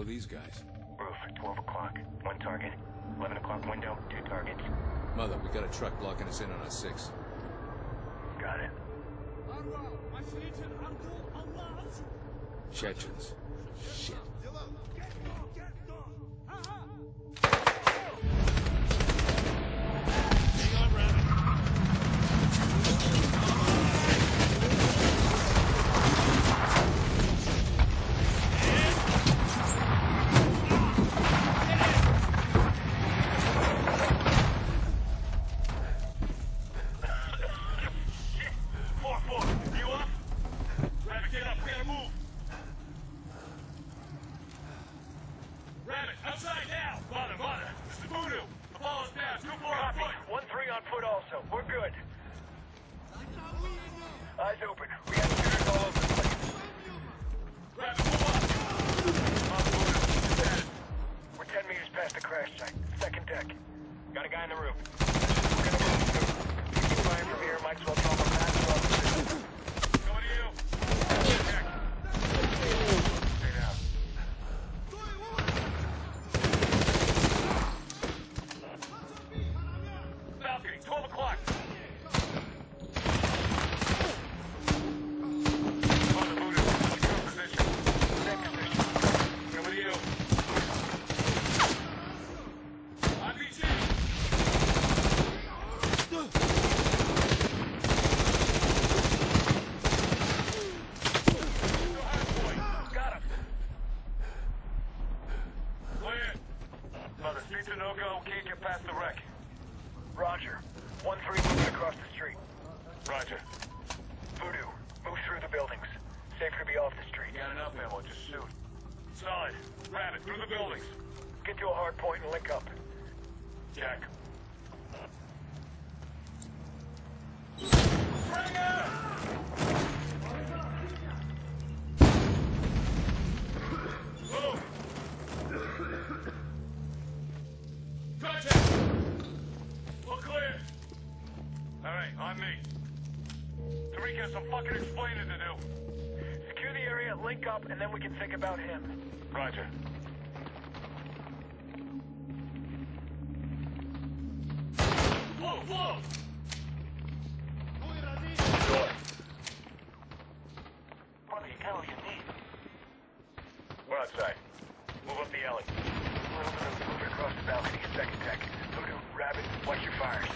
are these guys? Roof, 12 o'clock. One target. 11 o'clock window, two targets. Mother, we got a truck blocking us in on our six. Got it. Chechens. Shit. Ammo. Just shoot. Solid. Rabbit, through the buildings. Get to a hard point and link up. Jack. Move! Contact! All clear. All right, on me. Tariq has some fucking explaining to do. Area, link up, and then we can think about him. Roger. Whoa, whoa! What the hell you need? We're outside. Move up the alley. Little bit of movement across the balcony, second deck. Voodoo, Rabbit, watch your fires.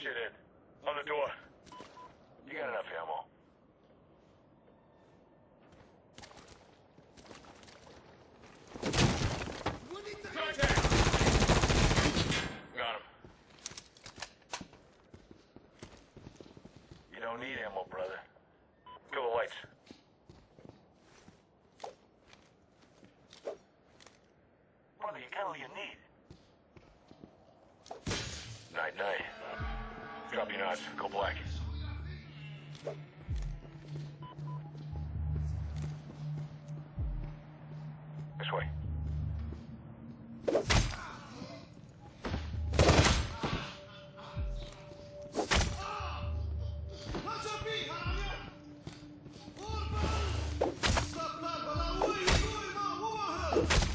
Shit in. On the door. You got enough ammo. Don't need ammo, brother. Kill the lights. Brother, you got all you need. Night, night. Knots. Go black. This way. You're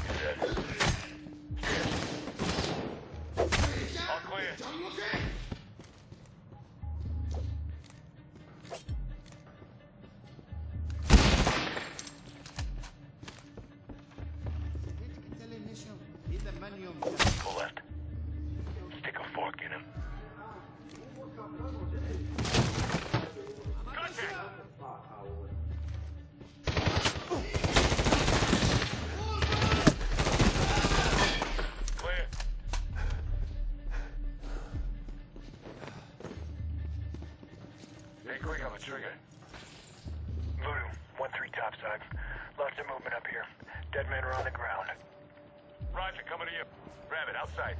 Grab outside.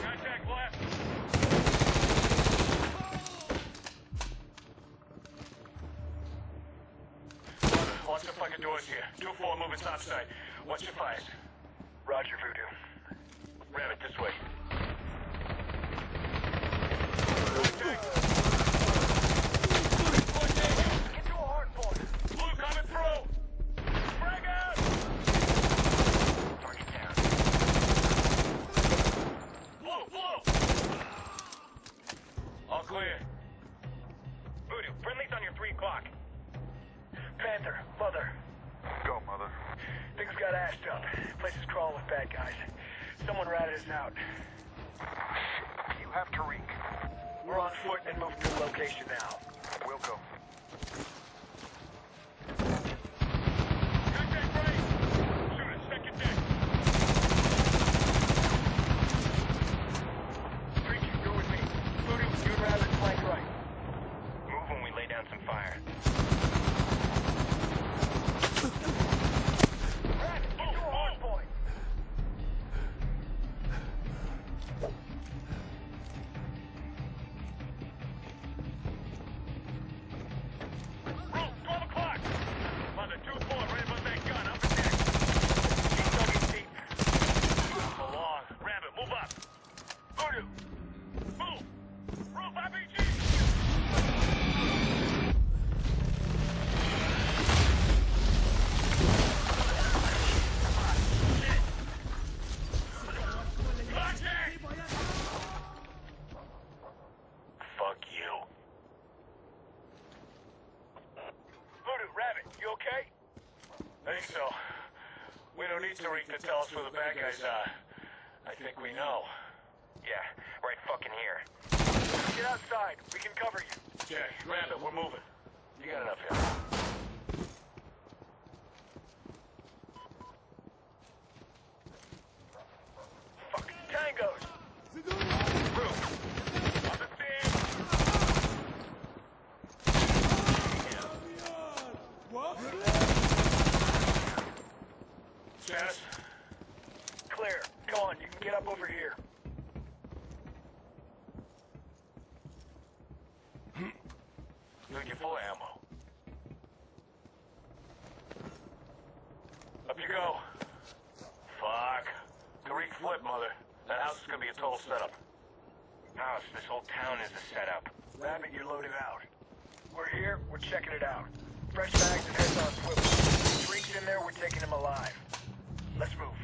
Contact left. Watch the fucking doors here. 2-4 moving topside. Watch your fires. Roger, Voodoo. Rabbit, this way. Contact. Get to a hard point. Blue coming through. Frag out. Target down. Blue, blue. All clear. Voodoo, friendly's on your 3 o'clock. Panther, Mother. Go, Mother. Things got ashed up. Place is crawling with bad guys. Someone ratted us out. You have Tariq. We're on foot and moving to the location now. We'll go. Think so. We don't need Tariq to tell us where the bad guys are. I think we know. Yeah, right fucking here. Get outside. We can cover you. Jack, Rabbit, we're moving. You got enough here. Fucking tangos! Roof. On the stand. Janice? Clear. Come on, you can get up over here. Need your full ammo. Up you go. Fuck. Tariq flip, mother. That house is gonna be a total setup. House, this whole town is a setup. Rabbit, you're loaded out. We're here, we're checking it out. Fresh bags and heads on swivel. Tariq's in there, we're taking him alive. Let's move.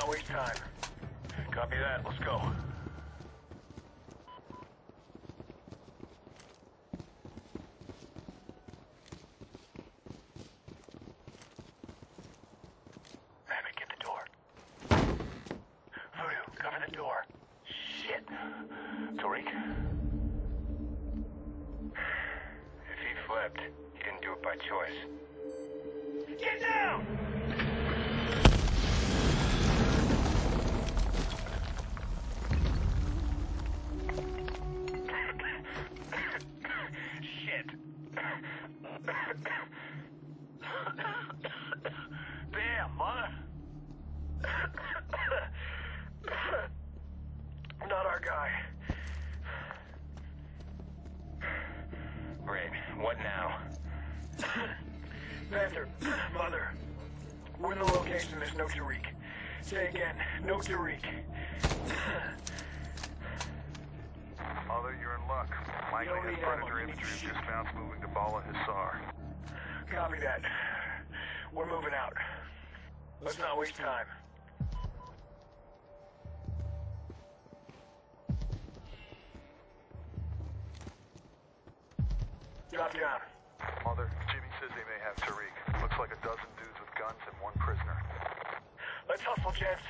not waste time. Copy that. Let's go. Damn, mother. Not our guy. Great. What now? Panther, mother. We're in the location. There's no Tariq. Say again, no Tariq. Mother, you're in luck. Likely his predator industry just found moving to Bala Hissar. Copy that. We're moving out. Let's, Let's not waste time. time. Drop down. Mother, Jimmy says they may have Tariq. Looks like a dozen dudes with guns and one prisoner. Let's hustle, gents.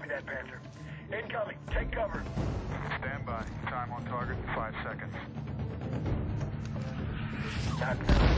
Copy that, Panther. Incoming. Take cover. Stand by. Time on target, five seconds. Not now.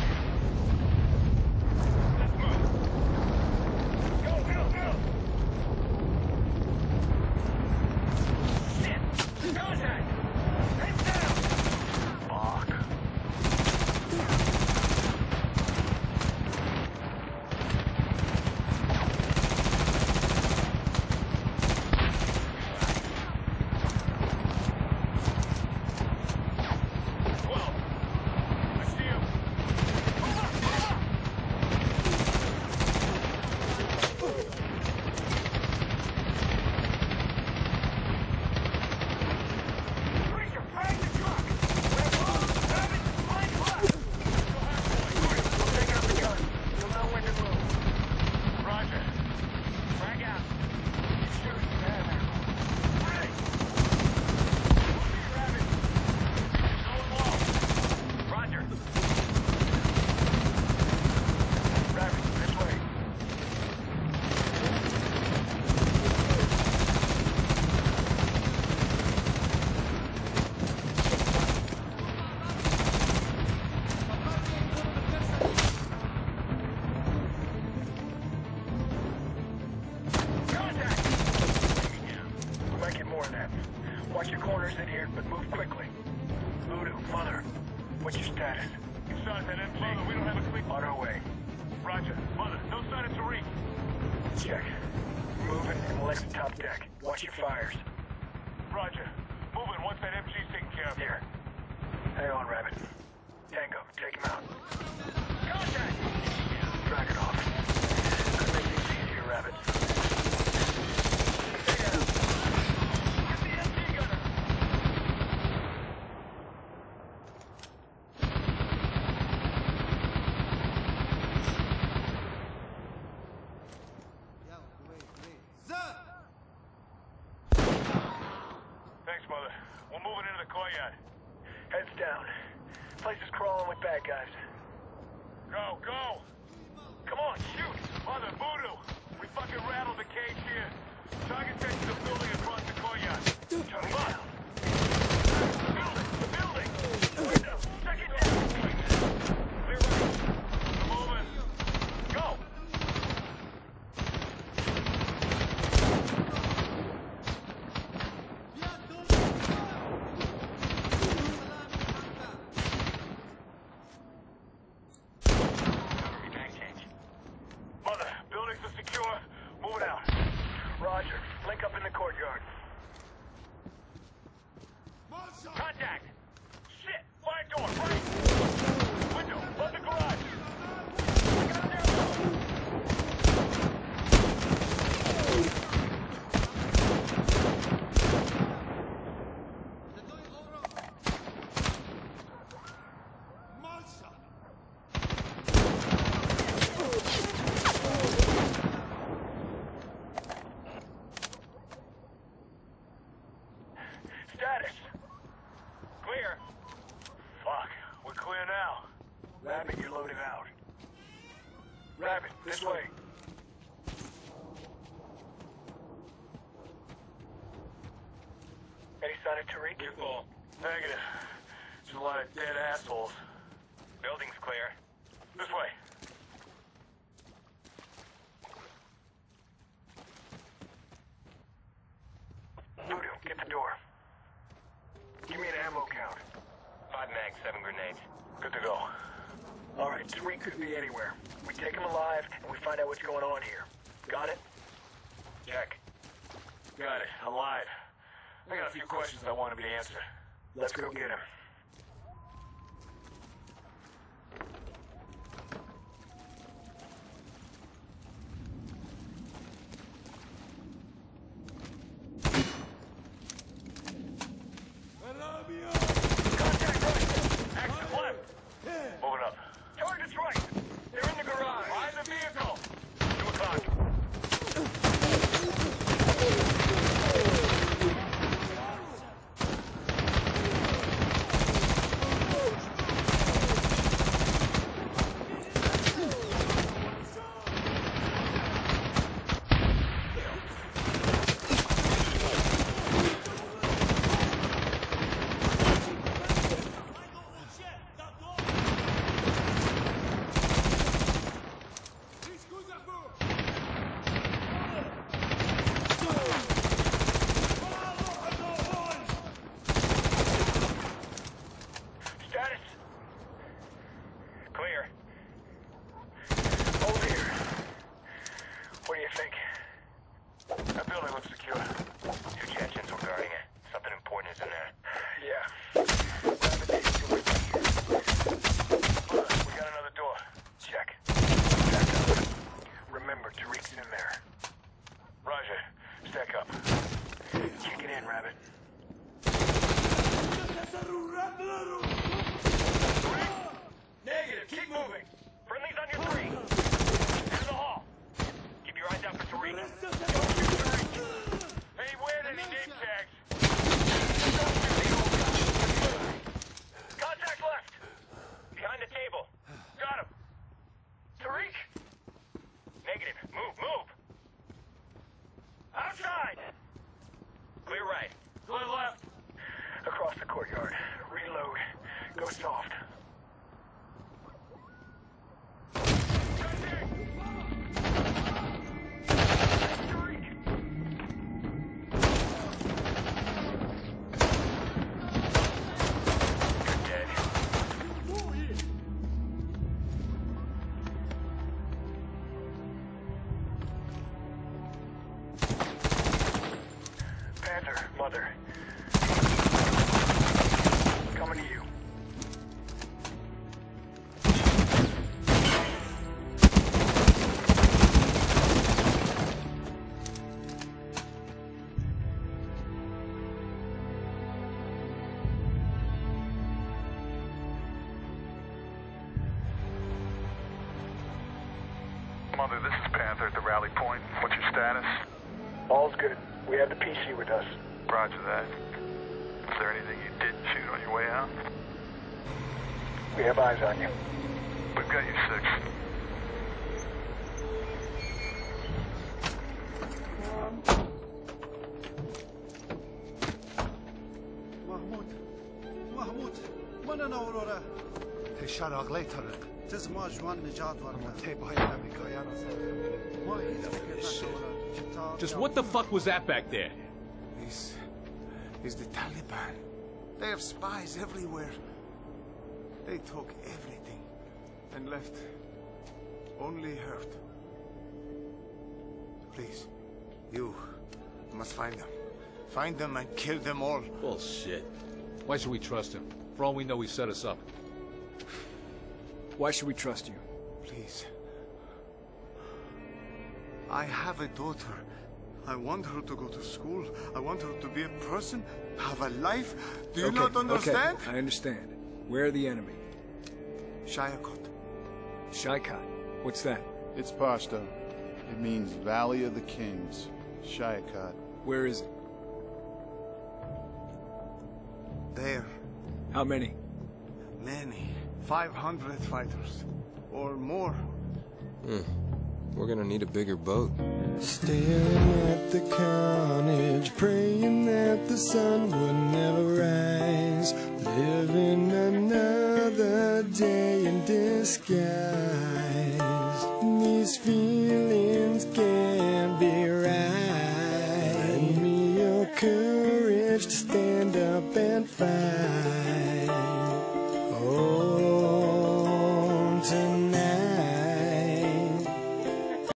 the courtyard. Heads down. Place is crawling with bad guys. Go, go! Come on, shoot! Mother voodoo! We fucking rattled the cage here. Target takes the building across the courtyard. Come on! This way. Any sign of Tariq? Negative. There's a lot of dead assholes. I got a few questions I want to be answered. Let's, go, go get him. Mother, this is Panther at the rally point. What's your status? All's good. We have the PC with us. Roger that. Is there anything you did shoot on your way out? We have eyes on you. We've got you six. محمود محمود من انا اورورا تشار اغلي ترق تزماج وان نجات ورد just what the fuck was that back there? This is the Taliban. They have spies everywhere. They took everything and left only hurt. Please, you must find them. Find them and kill them all. Bullshit. Why should we trust him? For all we know, he set us up. Why should we trust you? Please. I have a daughter. I want her to go to school. I want her to be a person, have a life. Do you okay, not understand? Okay, I understand. Where are the enemy? Shayakot. Shaikat. What's that? It's Pashto. It means Valley of the Kings. Shayakat. Where is it? There. How many? Many. 500 fighters. Or more. Hmm. We're gonna need a bigger boat. Staring at the carnage, praying that the sun would never rise. Living another day in disguise. These feelings can't be right. Lend me your courage to stand.